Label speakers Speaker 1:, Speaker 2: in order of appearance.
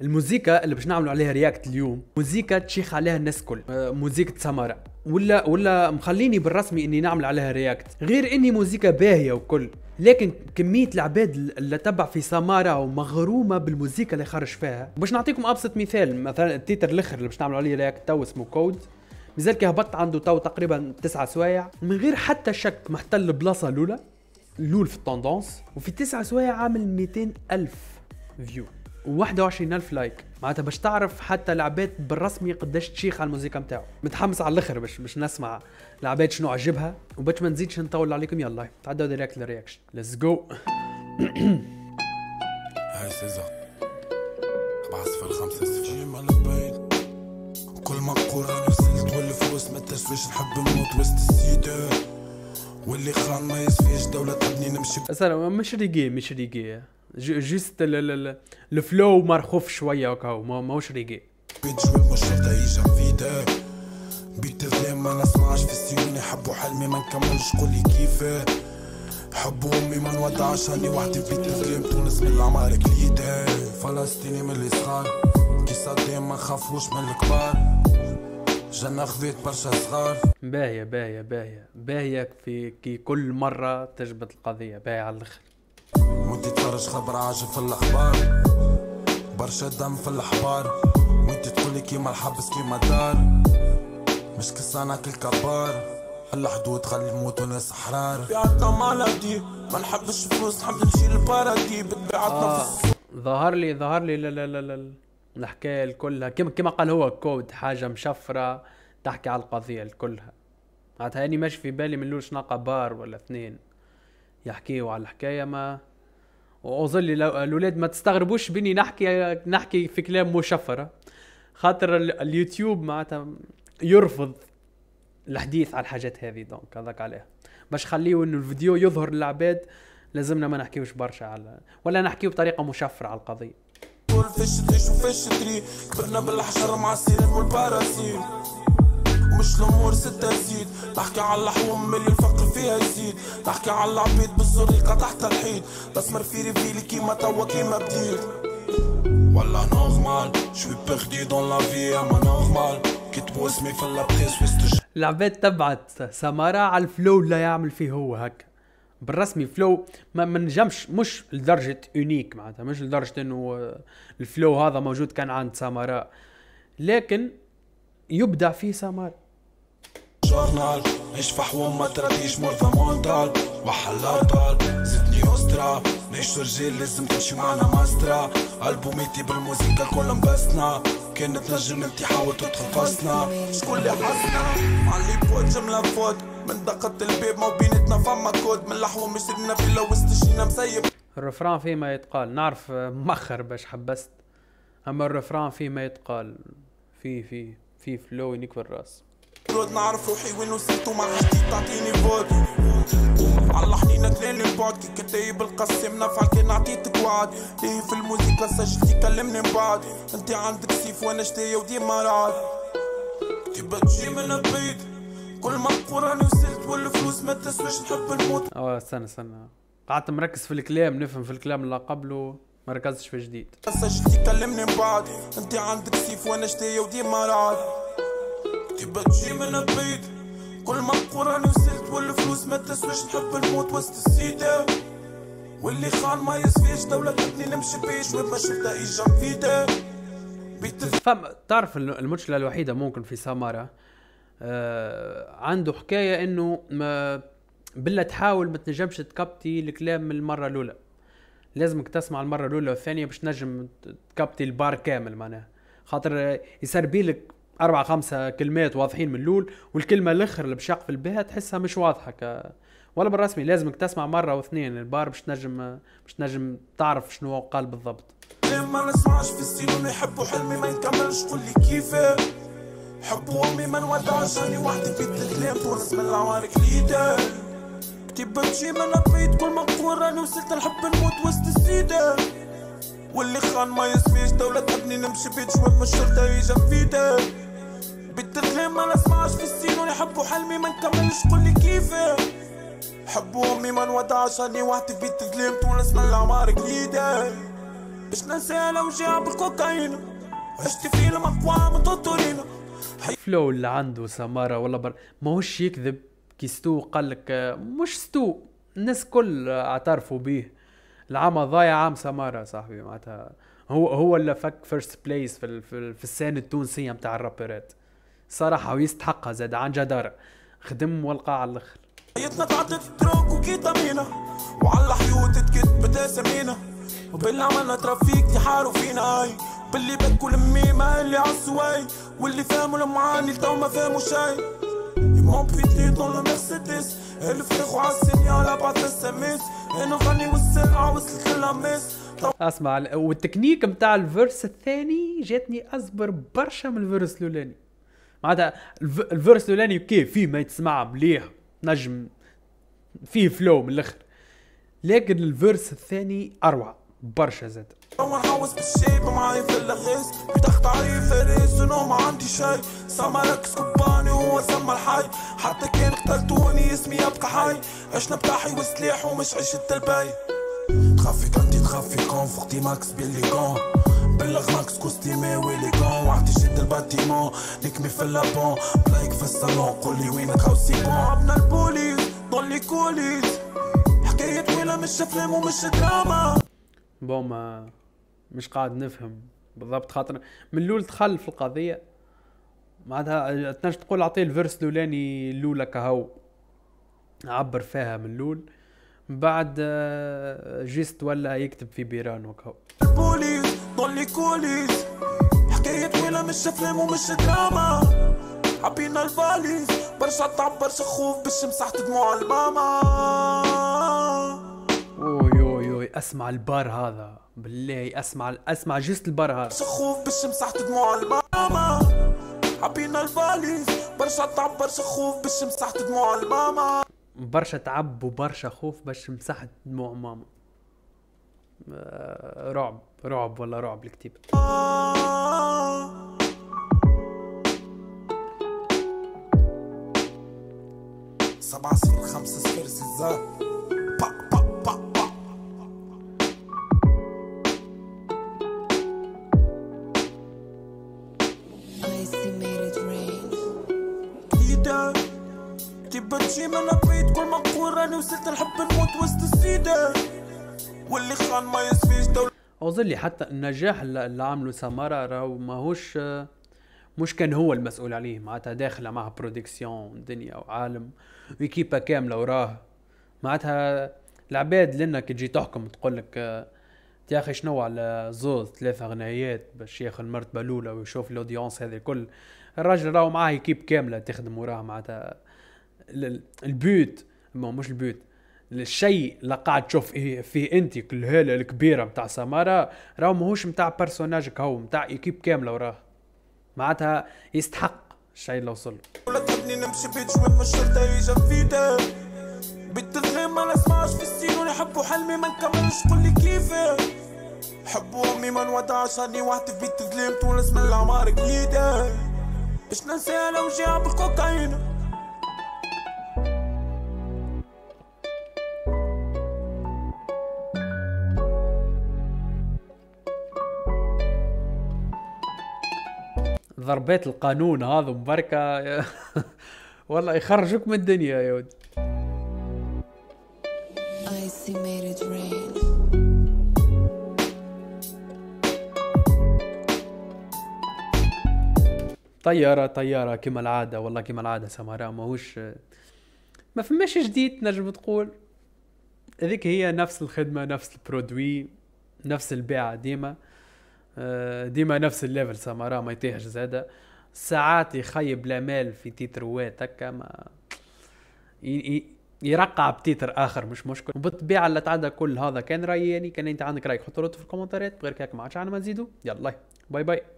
Speaker 1: الموزيكا اللي باش نعملوا عليها react اليوم موزيكا تشيخ عليها الناس كل موزيكا سمارة ولا ولا مخليني بالرسمي إني نعمل عليها react غير إني موزيكا باهية وكل. لكن كمية العباد اللي تبع في سمارة ومغرومة بالموزيكا اللي خرج فيها. باش نعطيكم أبسط مثال مثلا ال titre الأخر اللي باش نعملوا عليه react تو اسمه كود مازال هبط عنده تو تقريبا تسعة سوايع. من غير حتى شك محتل البلاصة الأولى الأول في ال tendance وفي تسعة سوايع عامل 200 ألف فيو و21000 لايك. معناتها باش تعرف حتى العباد بالرسمي قداش تشيخ على الموسيقى نتاعو متحمس على الأخر باش باش نسمع العباد شنو عجبها. وباش ما نزيدش نطول عليكم يلا. تعدوا ديريكت للرياكشن ليتس جو
Speaker 2: هاي خمسة صفر. جيم على البيت. كل ما نقول راني فوز ما تسويش نحب نموت وسط السيدة. واللي خان ما يسفيش دولة تبني نمشي.
Speaker 1: سلام مش ريقي مش ريقي. ال- الفلو مرخوف شوية ما ماهوش ريقي
Speaker 2: بيت الظلام ما نسمعش في السيون يحبوا حلمي ما نكملش قولي كيفاه حب امي ما نودعش هاني وحدي في بيت الظلام تونس من العمارة كليتا فلسطيني من اللي صغار كي صدام ما نخافوش من الكبار جنة خذيت برشا صغار
Speaker 1: باهيه باهيه باهيه باهيه في كي كل مره تجبد القضية باهيه على
Speaker 2: الآخر تفرج خبر عاجب في الأخبار. برشا دم في الأحبار. وانت تقولي كيما الحبس كيما دار مش كسانة كل كبار. الحدود خلي موت وناس أحرار. بيعتنا مالدي ما نحبش فلوس نحب نمشي للبارادي بتبيعتنا
Speaker 1: آه. ظهر لي ظهر لي لا لا لا لا الحكاية كلها كما كما قال هو كود حاجة مشفرة تحكي على القضية كلها معناتها أني ماشي في بالي من لوش نلقى بار ولا اثنين يحكيوا على الحكاية ما لو- الاولاد ما تستغربوش بني نحكي نحكي في كلام مشفره خاطر ال- اليوتيوب معناتها يرفض الحديث على الحاجات هذه donc هذاك عليها باش خليه إنه الفيديو يظهر للعباد لازمنا ما نحكيوش برشا على ولا نحكيو بطريقة مشفرة على
Speaker 2: القضية. تعيش تري. كبرنا بالحجر مع مش الأمور ستة زيد على اللحوم اللي الفقر فيها يزيد. نحكي على العبيد بالزريقة تحت الحيط بسمر في ريفيلي كيما توا كيما بديت ولا نورمال شوي بيردي دون لا في اما نورمال كتبوا اسمي في اللابريس وسط
Speaker 1: العباد تبعت سمارة على الفلو اللي يعمل فيه هو هكا. بالرسمي فلو ما ما نجمش مش لدرجة اونيك معناتها مش لدرجة إنه الفلو هذا موجود كان عند سمارة. لكن يبدع فيه سمارة.
Speaker 2: جورنال. نعيش في حوم ما تراتيش مرضى مونتال وحل ابطال زدني استرا نعيش رجال لازم تمشي معنا ماسترا. البوميتي بالموسيقى كل مبسنا كانت نجم انت حاول تدخل فصنا شكون اللي حسنا علي فوت جملة فوت. من دقة الباب ما بيناتنا فما كود. من الحوم مشينا في لو استشينا مسيب.
Speaker 1: الرفران فيه ما يتقال. نعرف آه، مخر باش حبست. أما الرفران فيه ما يتقال في في في فلو ينيك بالراس
Speaker 2: رود نعرف روحي وين وصلت وما حاجتي تعطيني فوت على حنينة كلين البعد. كي كتايب القسم نفع كان عطيتك وعد ليه في الموسيقى سجلتي كلمني من بعد. أنت عندك سيف وأنا شتاية وديما رعد تبى تجي من البيت. كل ما راني وصلت والفلوس ما تسويش نحب نموت.
Speaker 1: آه استنى استنى. قعدت مركز في الكلام نفهم في الكلام اللي قبله. ما ركزتش في جديد.
Speaker 2: سجلتي كلمني من بعد. أنت عندك سيف وأنا شتاية وديما رعد تبى تجي من البيت. كل ما راني وصلت والفلوس ما تسويش نحب نموت وسط السيدة. واللي خان ما يسفيش دولة تبني نمشي بيش وين ما شفتها ايجا فيدا بيت
Speaker 1: فم تعرف الم- المشكلة الوحيدة ممكن في سامارا؟ آه عنده حكاية إنه ما بالله تحاول ما تنجمش تكبتي الكلام من المرة الأولى. لازمك تسمع المرة الأولى والثانية باش تنجم تكبتي البار كامل معناها. خاطر آه، يسربي لك أربعة خمسة كلمات واضحين من الأول والكلمة الأخر اللي باش يقفل بها تحسها مش واضحة ك... ولا بالرسمي لازمك تسمع مرة واثنين البار باش تنجم باش تنجم تعرف شنو قال بالضبط.
Speaker 2: ما نسمعش في السين يحبوا حلمي ما نكملش قول لي كيفاه حبوا أمي ما نودعش راني وحدي في الكلام تونس من العوارك ليدا كتب بمشي من البيت كل ما نقول راني وصلت نحب نموت وسط السيدة. واللي خان ما يسفيش دولة تبني نمشي بيت شوي من الشرطة يجا بيت نسمعش في السين يحبوا حلمي ما نكملش قول لي كيفاه حبوا أمي ما نودعش راني وحدي في بيت تونس من العوارك ليدا باش ننسى الاوجاع بالكوكايين. عشت فيلم أقوى من توتورينا
Speaker 1: flow اللي عنده سمارة والله بر... ماهوش يكذب. كي ستو قال لك آه، مش ستو الناس كل اعترفوا به العام ضايع عام سمارة صاحبي معناتها. هو هو اللي فك first place في في, ال- في ال scène التونسية متاع الرابرات. صراحة ويستحقها زاد عن جدارة. خدم والقى على الآخر.
Speaker 2: حياتنا تعطت drogue وكيتامينا وعلى حيوت تكتبت اسامينا وباللي عملنا ترافيك يحاروا فينا هاي باللي بكوا الميمة اللي عالسواي واللي فهموا المعاني تو ما فهموا شي. يمون بيتي دون لو مرسيدس الفريخ وعالسينيال بعد السميس. أنا نغني والسلعة وصلت للميس
Speaker 1: أسمع ال- والتكنيك متاع الفيرس الثاني جاتني أصبر برشا من الفيرس الأولاني. معناتها الف- الفيرس الاولاني كيف فيه ما يتسمع مليح نجم فيه فلو من الآخر. لكن الفيرس الثاني اروع برشا زاد.
Speaker 2: حتى كان قتلتوني اسمي يبقى حي. عشنا بتاحي وسلاح ومش عشت كنتي كون ماكس بيليغون بلغ ماكس كوستيمي الباتيمون نكمي في اللابون. بلايك في الصالون. قولي وينك هاو سي بون عبنا البوليس. ضلي كوليس. حكاية طويلة مش افلام ومش دراما.
Speaker 1: بون ما مش قاعد نفهم بالضبط. خاطر من الأول دخل في القضية معناتها تنجم تقول أعطيه الفيرس الأولاني الأولى كهو. عبر فيها من الأول. من بعد آه، جيست ولا يكتب في بيران وكهو.
Speaker 2: البوليس. dans les coulisses. حكاية طويلة مش افلام ومش دراما. حبينا الفاليز برشا تعب برشا خوف باش مسحت دموع الماما.
Speaker 1: أوي أوي أوي أسمع البار هذا. بالله أسمع أسمع juste ال bar هذا.
Speaker 2: برشا خوف باش مسحت دموع الماما. حبينا الفاليز برشا تعب برشا خوف باش مسحت دموع الماما.
Speaker 1: برشا تعب وبرشا خوف باش مسحت دموع ماما. آه، رعب رعب ولا رعب الكتيب.
Speaker 2: سبعة صفر خمسة صفر ستة با با با با.
Speaker 3: Icy made it rain.
Speaker 2: جديدة تبى تجي من البيت كل ما نقول راني وصلت نحب نموت وسط السيدة. واللي خان ما يصفيش دولة.
Speaker 1: أظن لي حتى النجاح اللي عمله سامارا راهو ماهوش مش كان هو المسؤول عليه معناتها داخلة معها production دنيا وعالم و équipe كاملة وراه. معناتها العباد لنا كي تجي تحكم تقول لك يا أخي شنو على زوز ثلاثة غنايات باش ياخذ المرتبة الأولى ويشوف ال audience هذه الكل. الراجل راهو معاه équipe كاملة تخدم وراه معناتها ال- ال- البيوت ما مش البيوت الشيء اللي قاعد تشوف فيه, أنت كل هالة الكبيرة متاع سمارة راهو ماهوش متاع بيرسوناج هو متاع ايكيب كاملة وراه. معناتها يستحق الشيء اللي وصل له.
Speaker 2: ما نسمعش في السين ونحبوا حلمي ما نكملش كيفي حبوا أمي ما في تونس من العمار جديدة باش الاوجاع بالكوكايين؟
Speaker 1: ضربات القانون هذا مباركة. والله يخرجوك من الدنيا يا ود. طيارة طيارة كما العادة. والله كما العادة سمارة ماهوش ما فماش جديد تنجم تقول. هذيك هي نفس الخدمة نفس ال produit نفس البيعة ديما. ديما نفس ال level سمارة ما يطيحش زادة. ساعات يخيب الامال في تيتروات هكا ما يرقع ب titre آخر مش مشكل. وبالطبيعة اللي تعدى كل هذا كان رأيي يعني كان أنت عندك رايك حطوا في الكومنتات بغير هيك ما عادش عنا ما نزيدو. يلا باي باي.